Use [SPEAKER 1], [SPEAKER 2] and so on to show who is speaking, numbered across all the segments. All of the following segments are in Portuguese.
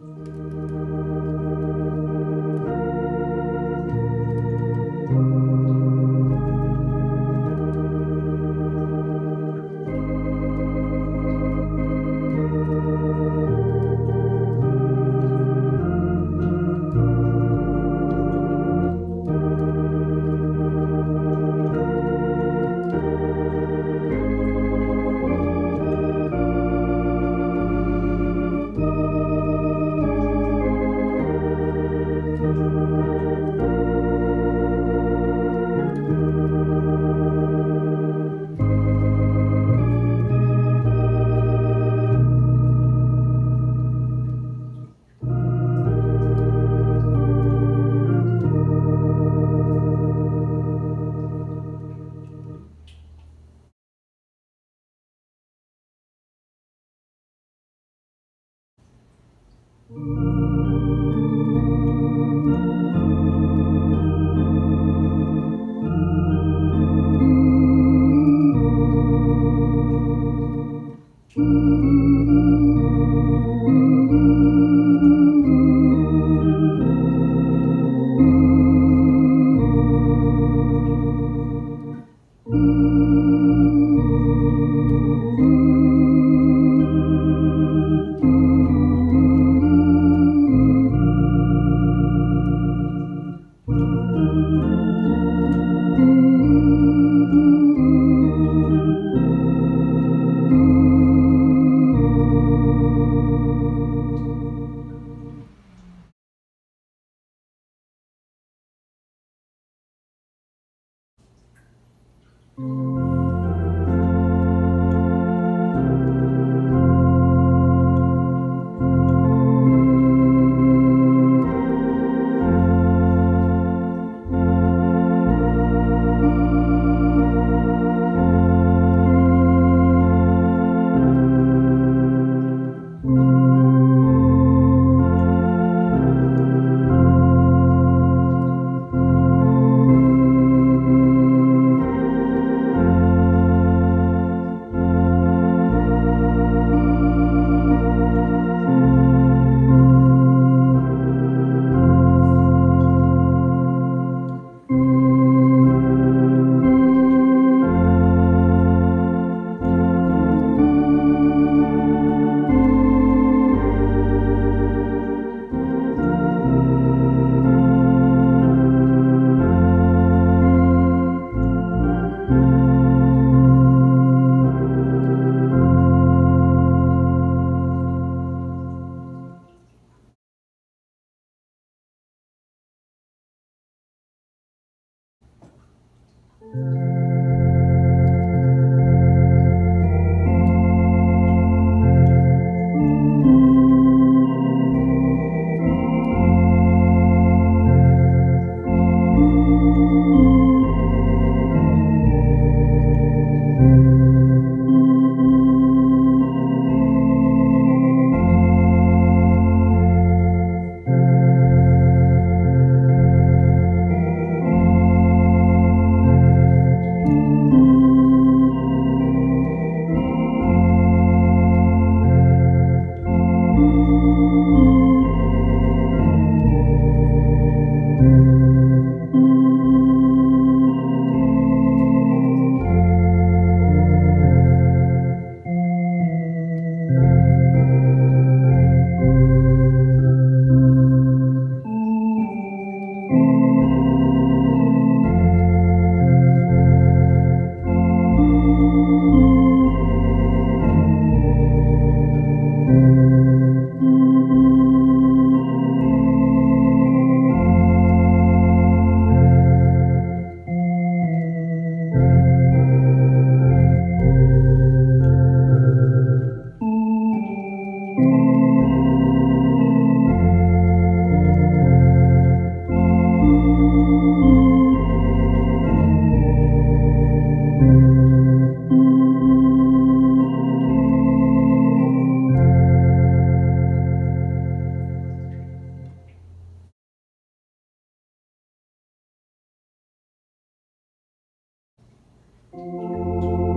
[SPEAKER 1] Música mm Thank you.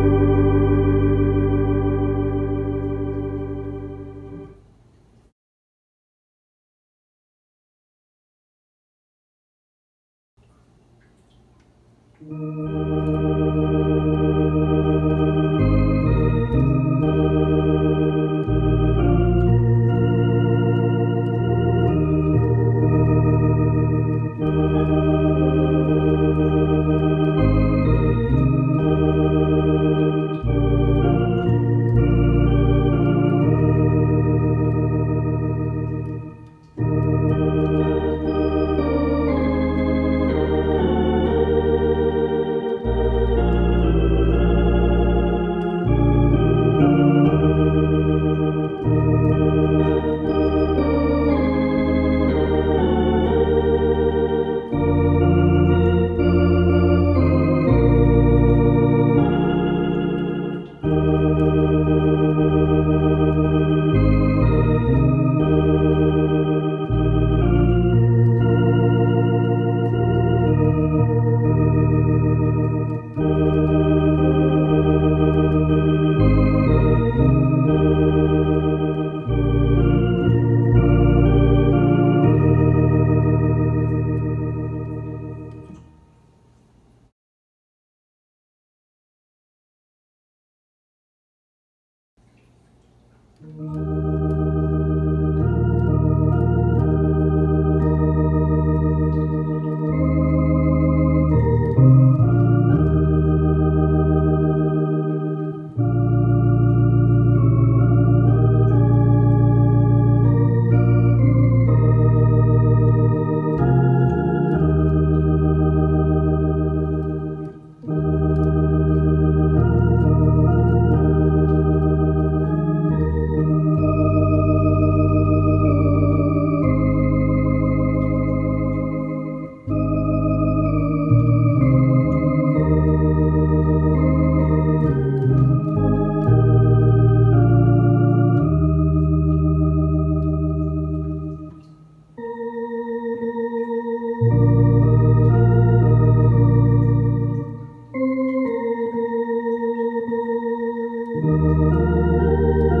[SPEAKER 2] Música
[SPEAKER 1] Thank you. Música